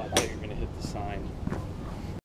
I thought you were going to hit the sign.